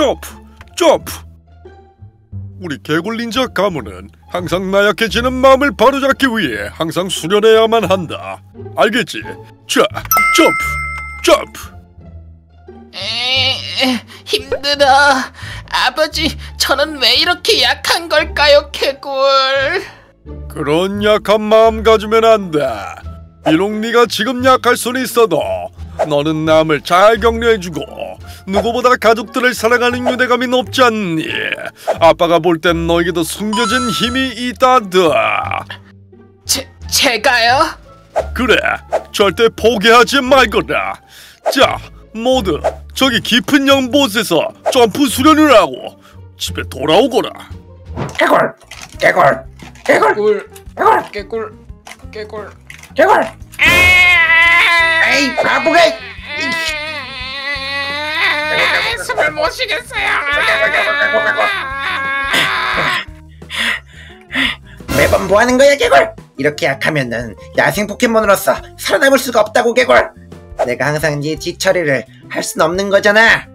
점프 점프 우리 개굴 닌자 가문은 항상 나약해지는 마음을 바로잡기 위해 항상 수련해야만 한다 알겠지? 자 점프 점프 에, 힘들어. 아버지, 저는 왜 이렇게 약한 걸까요, 개굴? 그런 약한 마음 가지면 안 돼. 비록 네가 지금 약할 수는 있어도 너는 남을 잘 격려해주고 누구보다 가족들을 사랑하는 유대감이 높지 않니? 아빠가 볼 땐 너에게도 숨겨진 힘이 있다다. 제, 제가요? 그래, 절대 포기하지 말거라. 자, 모두 저기 깊은 연못에서 점프 수련을 하고 집에 돌아오거라. 개굴 개굴 개굴 꿀, 개굴 개굴, 개굴. 개굴 에이 바보가 숨을 못 쉬겠어요. 매번 뭐 하는 거야 개굴? 이렇게 약하면은 야생 포켓몬으로서 살아남을 수가 없다고 개굴. 내가 항상 네 뒤처리를 할 순 없는 거잖아.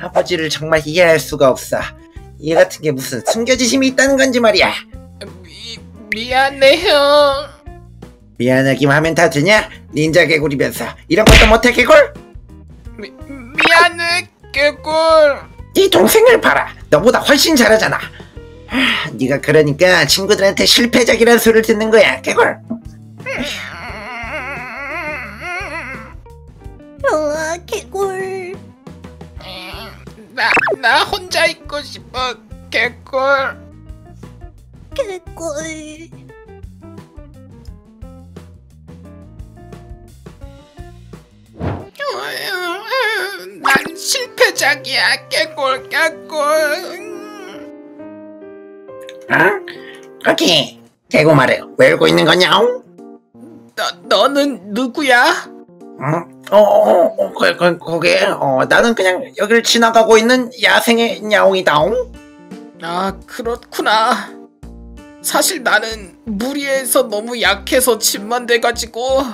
아버지를 정말 이해할 수가 없어. 얘 같은 게 무슨 숨겨지심이 있다는 건지 말이야. 미, 미안해, 형. 미안하기만 하면 다 되냐? 닌자 개굴이면서. 이런 것도 못해 개굴? 미, 미안해, 개굴. 네 동생을 봐라. 너보다 훨씬 잘하잖아. 하, 네가 그러니까 친구들한테 실패작이라는 소리를 듣는 거야. 개굴 우와 개굴 나, 나 혼자 있고 싶어, 개굴. 개굴 난 실패작이야, 개굴, 개굴. 어? 거기 개구 말해 왜 울고 있는 거냐옹? 너, 너는 누구야? 응? 어, 어, 어, 그게, 어, 나는 그냥 여길 지나가고 있는 야생의 야옹이다옹? 아, 그렇구나. 사실 나는 무리해서 너무 약해서 집만 돼가지고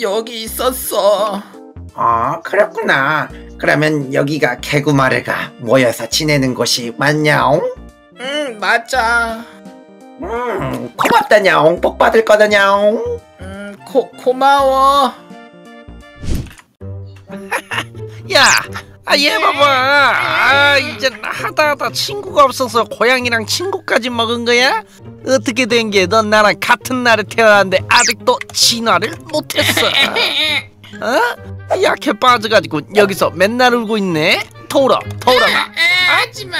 여기 있었어. 어, 그렇구나. 그러면 여기가 개구마르가 모여서 지내는 곳이 맞냐옹? 응, 맞아. 음, 고맙다냐옹. 복 받을 거다냐옹. 음, 고, 고마워. 야, 아, 얘 봐봐. 아, 이제 하다 하다 친구가 없어서 고양이랑 친구까지 먹은 거야? 어떻게 된 게 넌 나랑 같은 날에 태어났는데 아직도 진화를 못했어? 어? 약해 빠져가지고 여기서 맨날 울고 있네. 토울아, 토울아. 하지마.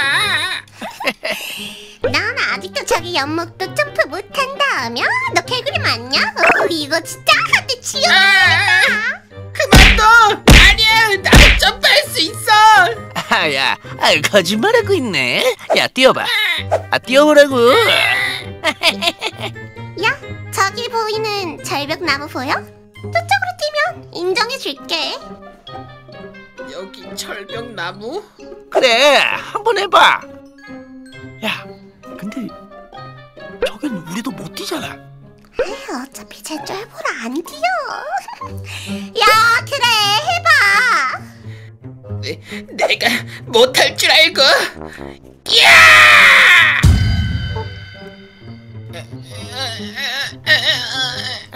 넌 아직도 저기 연목도 점프 못한다며? 너 개구리 맞냐? 어, 이거 진짜 한대 치워 아, 그만둬. 아니야, 나도 점프할 수 있어. 아야, 아, 거짓말하고 있네. 야, 뛰어봐. 아, 뛰어보라고. 야 저기 보이는 절벽나무 보여? 저쪽으로 뛰면 인정해줄게 여기 철벽 나무? 그래, 한번 해봐. 야, 근데 저긴 우리도 못 뛰잖아. 에휴, 어차피 제 쫄보라 안 뛰어 야 그래 해봐 내, 내가 못할 줄 알고. 야!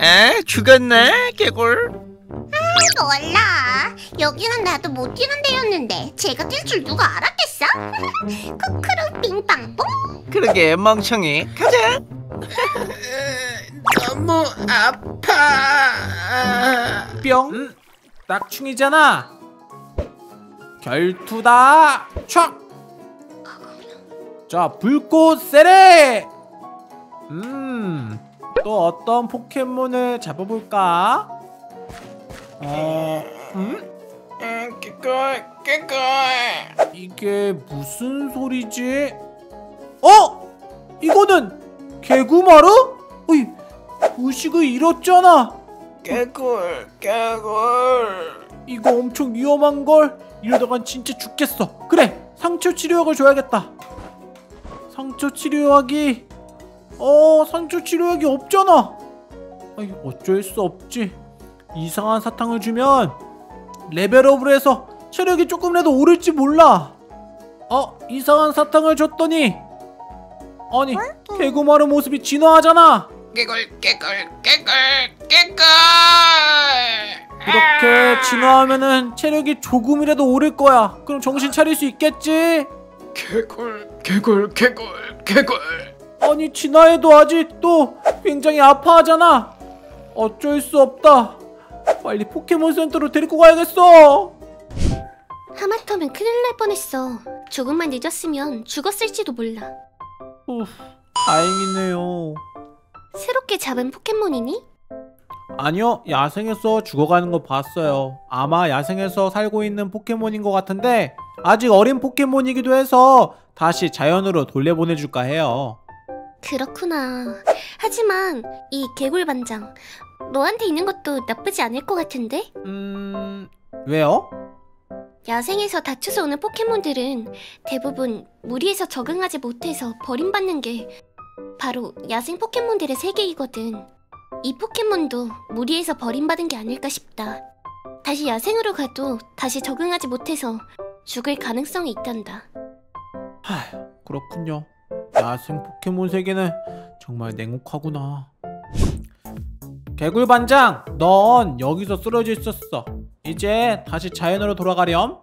에, 죽었나, 개굴? 몰라 여기는 나도 못 뛰는 데였는데 제가 뛸 줄 누가 알았겠어? 쿠크루 빙빵뽕 그러게, 멍청이. 가자. 너무 아파. 뿅 딱충이잖아 결투다 촥! 자 불꽃 세례 음 또 어떤 포켓몬을 잡아볼까 어 음? 음, 깨끗, 깨끗. 이게 무슨 소리지 어 이거는 개구마루 어이 의식을 잃었잖아 깨꿀, 깨꿀. 이거 엄청 위험한 걸 이러다간 진짜 죽겠어. 그래, 상처 치료약을 줘야겠다. 상처 치료약이 어, 상처 치료약이 없잖아. 아이, 어쩔 수 없지. 이상한 사탕을 주면 레벨업을 해서 체력이 조금이라도 오를지 몰라. 어 이상한 사탕을 줬더니 아니 개구마루 모습이 진화하잖아 개굴 개굴 개굴 개굴 이렇게 진화하면은 체력이 조금이라도 오를 거야 그럼 정신 차릴 수 있겠지? 개굴 개굴 개굴 개굴 아니 진화해도 아직도 굉장히 아파하잖아 어쩔 수 없다 빨리 포켓몬 센터로 데리고 가야겠어 하마터면 큰일 날 뻔했어. 조금만 늦었으면 죽었을지도 몰라. 후, 다행이네요 새롭게 잡은 포켓몬이니? 아니요 야생에서 죽어가는 거 봤어요 아마 야생에서 살고 있는 포켓몬인 것 같은데 아직 어린 포켓몬이기도 해서 다시 자연으로 돌려보내줄까 해요 그렇구나. 하지만 이 개굴 반장 너한테 있는 것도 나쁘지 않을 것 같은데? 음... 왜요? 야생에서 다쳐서 오는 포켓몬들은 대부분 무리에서 적응하지 못해서 버림받는 게 바로 야생 포켓몬들의 세계이거든. 이 포켓몬도 무리에서 버림받은 게 아닐까 싶다. 다시 야생으로 가도 다시 적응하지 못해서 죽을 가능성이 있단다. 하휴 그렇군요 야생 포켓몬 세계는 정말 냉혹하구나. 개굴 반장 넌 여기서 쓰러져 있었어. 이제 다시 자연으로 돌아가렴.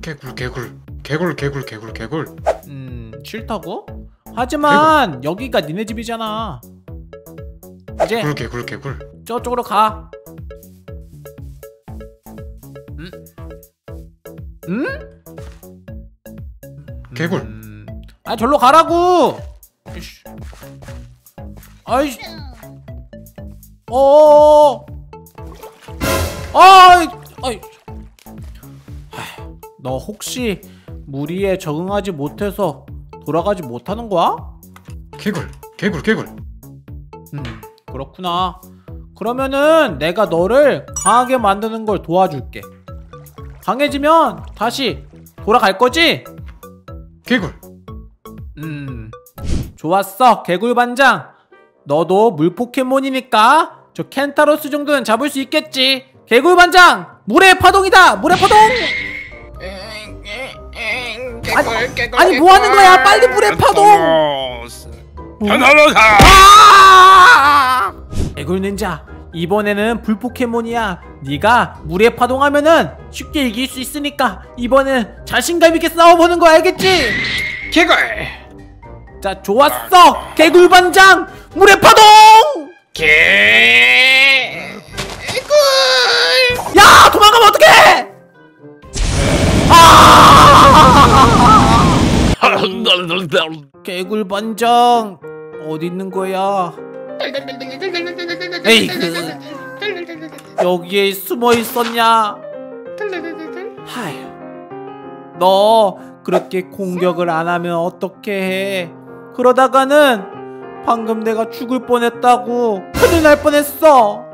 개굴 개굴. 개굴 개굴 개굴 개굴. 음 싫다고? 하지만 여기가 니네 집이잖아. 이제 개굴 개굴 개굴. 저쪽으로 가. 음? 음? 개굴. 음. 아 절로 가라고 이씨. 아이씨 어어어 아이 아이 하휴, 너 혹시 무리에 적응하지 못해서 돌아가지 못하는 거야? 개굴 개굴 개굴 음, 그렇구나. 그러면은 내가 너를 강하게 만드는 걸 도와줄게. 강해지면 다시 돌아갈 거지? 개굴 음, 좋았어, 개굴 반장. 너도 물 포켓몬이니까 저 켄타로스 정도는 잡을 수 있겠지. 개굴 반장, 물의 파동이다. 물의 파동. 개굴 아니 뭐 하는 거야? 빨리 물의 파동. 변화로사 아! 개굴 닌자 이번에는 불 포켓몬이야 네가 물에 파동하면은 쉽게 이길 수 있으니까 이번엔 자신감 있게 싸워보는 거 알겠지? 개굴 자 좋았어! 개굴 반장! 물에 파동! 개굴! 야 도망가면 어떡해! 개굴 반장 어디 있는 거야? 에이 그 여기에 숨어 있었냐? 하휴, 너 그렇게 공격을 안 하면 어떻게 해? 그러다가는 방금 내가 죽을 뻔했다고 큰일 날 뻔했어.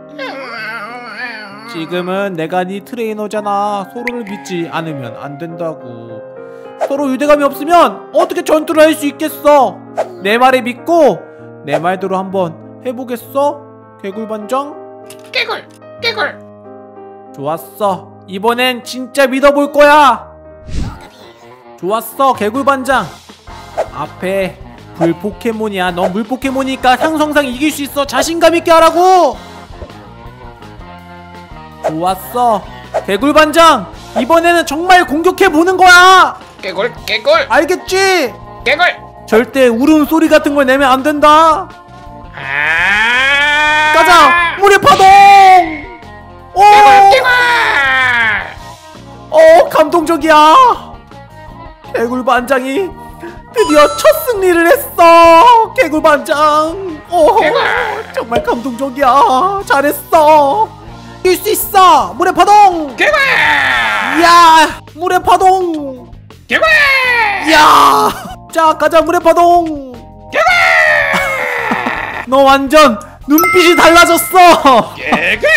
지금은 내가 네 트레이너잖아. 서로를 믿지 않으면 안 된다고. 서로 유대감이 없으면 어떻게 전투를 할 수 있겠어? 내 말에 믿고 내 말대로 한번 해보겠어? 개굴 반장? 개굴 개굴 좋았어. 이번엔 진짜 믿어볼 거야. 좋았어, 개굴 반장. 앞에 불 포켓몬이야. 넌 물 포켓몬이니까 상성상 이길 수 있어. 자신감 있게 하라고. 좋았어, 개굴 반장. 이번에는 정말 공격해 보는 거야. 개굴 개굴 알겠지? 개굴 절대 울음소리 같은 걸 내면 안 된다. 아 가자, 물의 파동. 오, 개굴 어 감동적이야 개굴 반장이 드디어 첫 승리를 했어. 개굴 반장. 오 정말 감동적이야. 잘했어. 이길 수 있어. 물의 파동. 개굴! 이야 물의 파동. 개굴! 이야 자 가자 물의 파동. 너 완전 눈빛이 달라졌어. 개굴!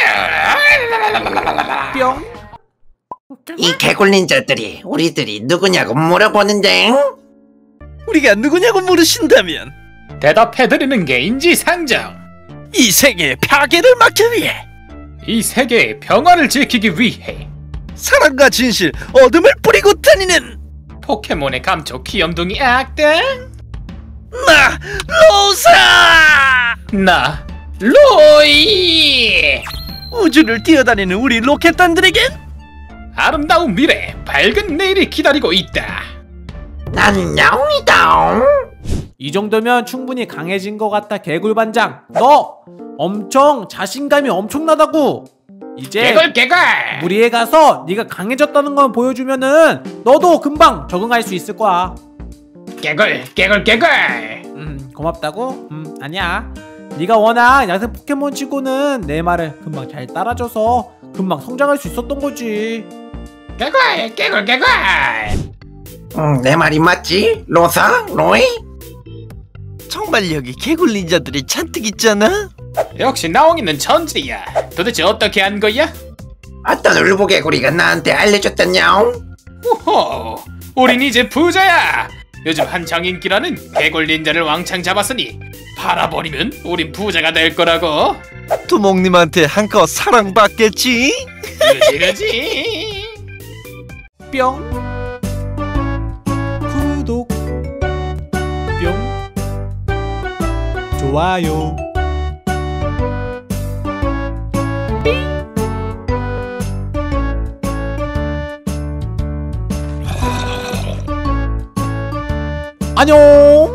뿅. 이 개굴 닌자들이 우리들이 누구냐고 물어보는데 우리가 누구냐고 물으신다면 대답해드리는 게 인지상정. 이 세계의 파괴를 막기 위해 이 세계의 평화를 지키기 위해 사랑과 진실, 어둠을 뿌리고 다니는 포켓몬의 감초 귀염둥이 악당? 나 로사! 나 로이! 우주를 뛰어다니는 우리 로켓단들에겐 아름다운 미래 밝은 내일이 기다리고 있다 난 야옹이다. 이 정도면 충분히 강해진 것 같다 개굴 반장. 너 엄청 자신감이 엄청나다고. 이제 개걸 개걸 무리에 가서 네가 강해졌다는 걸 보여주면은 너도 금방 적응할 수 있을 거야. 개걸 개걸 개걸 음 고맙다고? 음 아니야. 네가 워낙 야생 포켓몬 치고는 내 말을 금방 잘 따라줘서 금방 성장할 수 있었던 거지. 개걸 개걸 개걸 응, 내 말이 맞지? 로사? 로이? 정말 여기 개굴 닌자들이 잔뜩 있잖아 역시 나옹이는 천재야 도대체 어떻게 한 거야? 어떤 울보개구리가 나한테 알려줬더냐? 오호 우린 이제 부자야 요즘 한창 인기라는 개골 닌자를 왕창 잡았으니 팔아버리면 우린 부자가 될 거라고 두목님한테 한껏 사랑받겠지 그지 그지 뿅 좋아요. 안녕